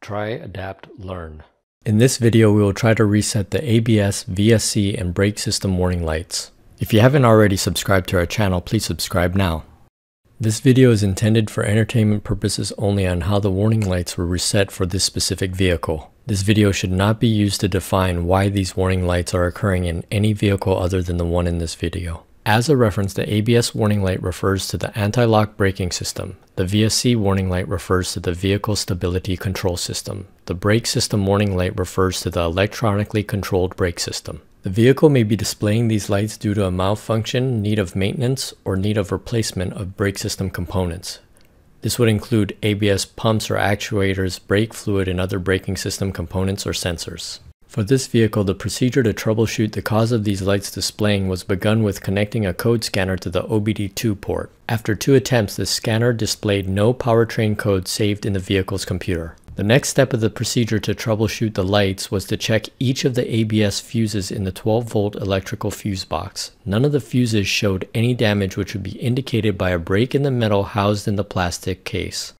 Try, adapt, learn. In this video, we will try to reset the ABS, VSC, and brake system warning lights. If you haven't already subscribed to our channel, please subscribe now. This video is intended for entertainment purposes only on how the warning lights were reset for this specific vehicle. This video should not be used to define why these warning lights are occurring in any vehicle other than the one in this video. As a reference, the ABS warning light refers to the anti-lock braking system. The VSC warning light refers to the vehicle stability control system. The brake system warning light refers to the electronically controlled brake system. The vehicle may be displaying these lights due to a malfunction, need of maintenance, or need of replacement of brake system components. This would include ABS pumps or actuators, brake fluid, and other braking system components or sensors. For this vehicle, the procedure to troubleshoot the cause of these lights displaying was begun with connecting a code scanner to the OBD2 port. After two attempts, the scanner displayed no powertrain code saved in the vehicle's computer. The next step of the procedure to troubleshoot the lights was to check each of the ABS fuses in the 12 volt electrical fuse box. None of the fuses showed any damage which would be indicated by a break in the metal housed in the plastic case.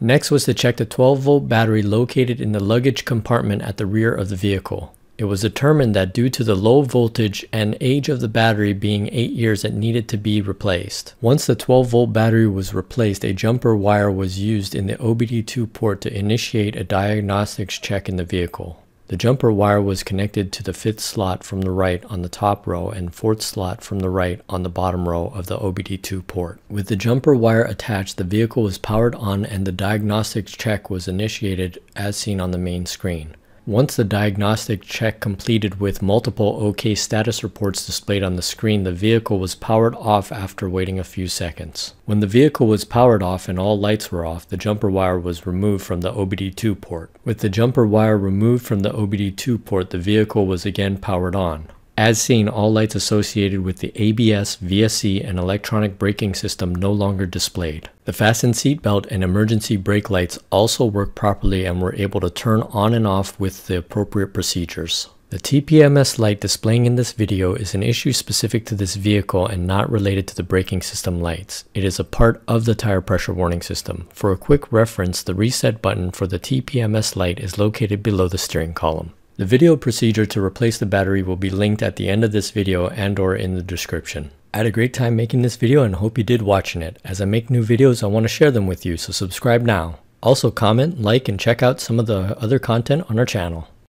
Next was to check the 12 volt battery located in the luggage compartment at the rear of the vehicle. It was determined that due to the low voltage and age of the battery being 8 years it needed to be replaced. Once the 12 volt battery was replaced, a jumper wire was used in the OBD2 port to initiate a diagnostics check in the vehicle. The jumper wire was connected to the fifth slot from the right on the top row and fourth slot from the right on the bottom row of the OBD2 port. With the jumper wire attached, the vehicle was powered on and the diagnostics check was initiated as seen on the main screen. Once the diagnostic check completed with multiple OK status reports displayed on the screen, the vehicle was powered off after waiting a few seconds. When the vehicle was powered off and all lights were off, the jumper wire was removed from the OBD2 port. With the jumper wire removed from the OBD2 port, the vehicle was again powered on. As seen, all lights associated with the ABS, VSC, and electronic braking system no longer displayed. The fasten seatbelt and emergency brake lights also worked properly and were able to turn on and off with the appropriate procedures. The TPMS light displaying in this video is an issue specific to this vehicle and not related to the braking system lights. It is a part of the tire pressure warning system. For a quick reference, the reset button for the TPMS light is located below the steering column. The video procedure to replace the battery will be linked at the end of this video and or in the description. I had a great time making this video and hope you did watching it. As I make new videos, I want to share them with you, so subscribe now. Also comment, like, and check out some of the other content on our channel.